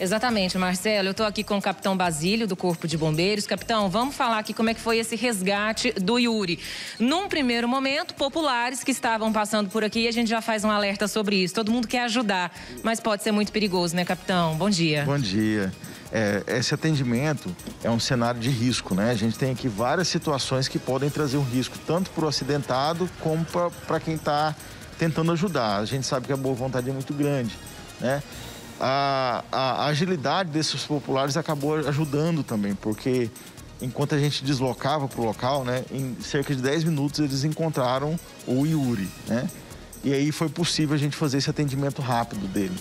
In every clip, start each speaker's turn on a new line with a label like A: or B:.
A: Exatamente, Marcelo. Eu estou aqui com o capitão Basílio, do Corpo de Bombeiros. Capitão, vamos falar aqui como é que foi esse resgate do Yuri. Num primeiro momento, populares que estavam passando por aqui, a gente já faz um alerta sobre isso. Todo mundo quer ajudar, mas pode ser muito perigoso, né, capitão? Bom dia.
B: Bom dia. É, esse atendimento é um cenário de risco, né? A gente tem aqui várias situações que podem trazer um risco, tanto para o acidentado como para quem está tentando ajudar. A gente sabe que a boa vontade é muito grande, né? A, a, agilidade desses populares acabou ajudando também, porque enquanto a gente deslocava para o local, né, em cerca de 10 minutos eles encontraram o Yuri, né? E aí foi possível a gente fazer esse atendimento rápido dele.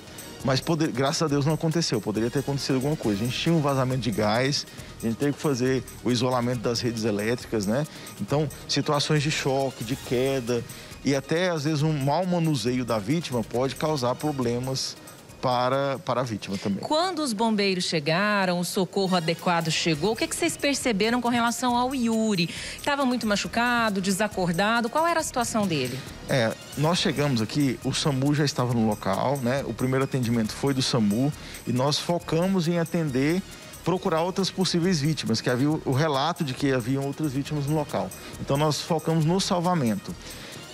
B: Mas poder, graças a Deus não aconteceu, poderia ter acontecido alguma coisa. A gente tinha um vazamento de gás, a gente teve que fazer o isolamento das redes elétricas, né? Então, situações de choque, de queda e até às vezes um mau manuseio da vítima pode causar problemas para, para a vítima também.
A: Quando os bombeiros chegaram, o socorro adequado chegou, o que, é que vocês perceberam com relação ao Yuri? Estava muito machucado, desacordado, qual era a situação dele?
B: É, nós chegamos aqui, o SAMU já estava no local, né? O primeiro atendimento foi do SAMU e nós focamos em atender procurar outras possíveis vítimas, que havia o relato de que haviam outras vítimas no local. Então nós focamos no salvamento.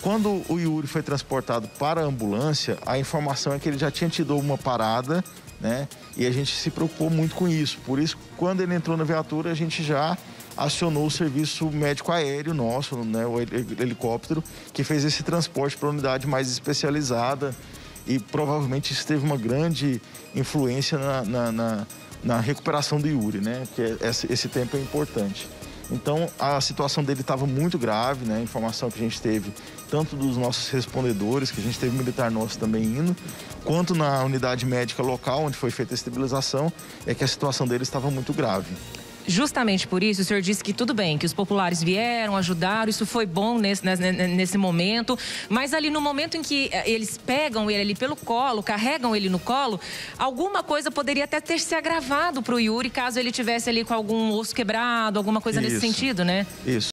B: Quando o Yuri foi transportado para a ambulância, a informação é que ele já tinha tido uma parada, né? E a gente se preocupou muito com isso. Por isso, quando ele entrou na viatura, a gente já acionou o serviço médico aéreo nosso, né, o helicóptero, que fez esse transporte para a unidade mais especializada e provavelmente isso teve uma grande influência na, na, na, na recuperação do Yuri, né? Que é, esse, esse tempo é importante. Então a situação dele estava muito grave, né? A informação que a gente teve, tanto dos nossos respondedores, que a gente teve militar nosso também indo, quanto na unidade médica local, onde foi feita a estabilização, é que a situação dele estava muito grave.
A: Justamente por isso, o senhor disse que tudo bem, que os populares vieram, ajudaram, isso foi bom nesse, nesse momento, mas ali no momento em que eh, eles pegam ele ali pelo colo, carregam ele no colo, alguma coisa poderia até ter se agravado para o Yuri caso ele tivesse ali com algum osso quebrado, alguma coisa isso, nesse sentido, né?
B: Isso.